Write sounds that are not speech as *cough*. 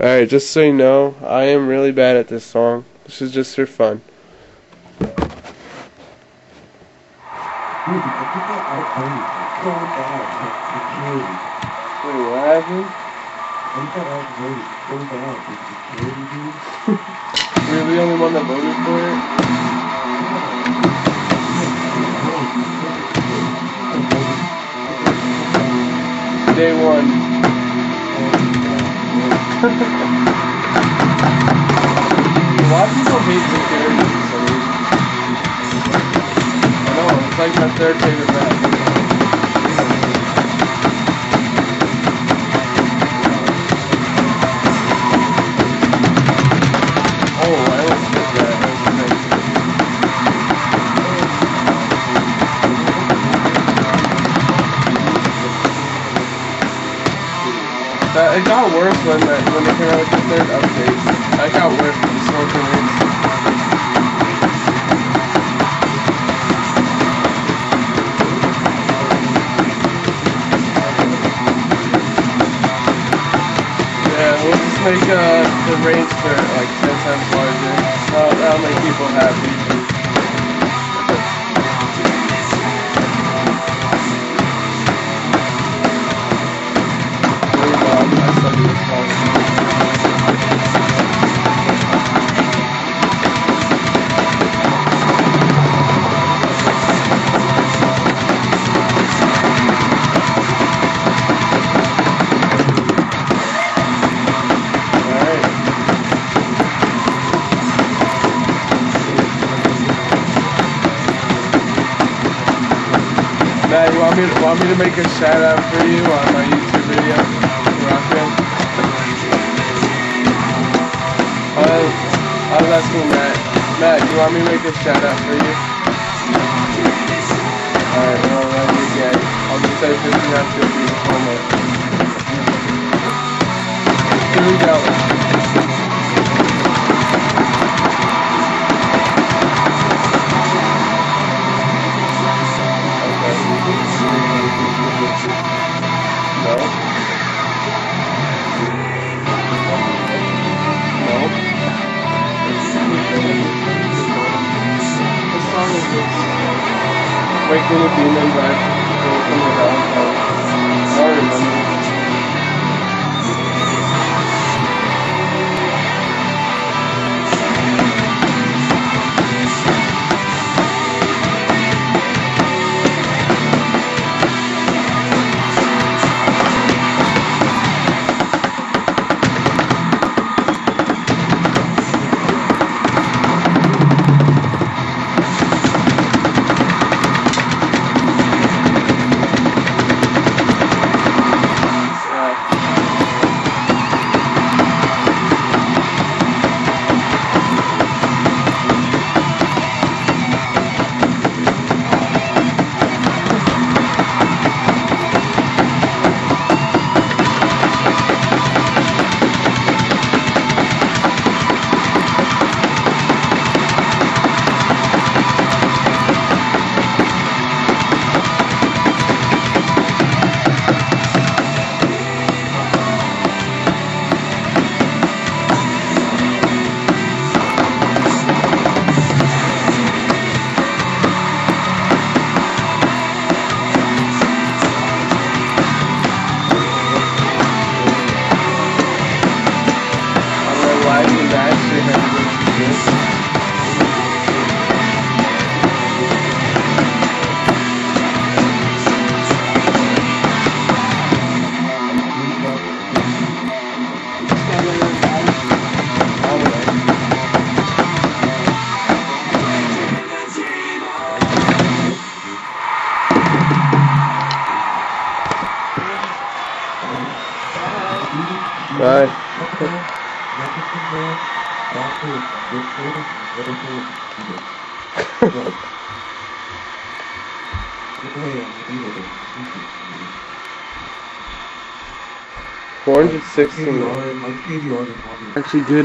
Alright, just so you know, I am really bad at this song. This is just for fun. You're the only one that voted for it? Day one. Why people hate security for some reason? I know, it's like my third favorite. That, it got worse when the, when they came out with the third update. That got worse the smoking rates. Yeah, we'll just make uh, the range for like 10 times larger. That'll, that'll make people happy. Matt, you want me to, want me to make a shout out for you on my YouTube video? Rockin'? I I was asking Matt. Matt, do you want me to make a shout out for you? Alright, well, be gay. I'll just say 50 not 50 homework. Here we go. The demon back Bye. *laughs* Four hundred sixteen. My PVR is Actually good.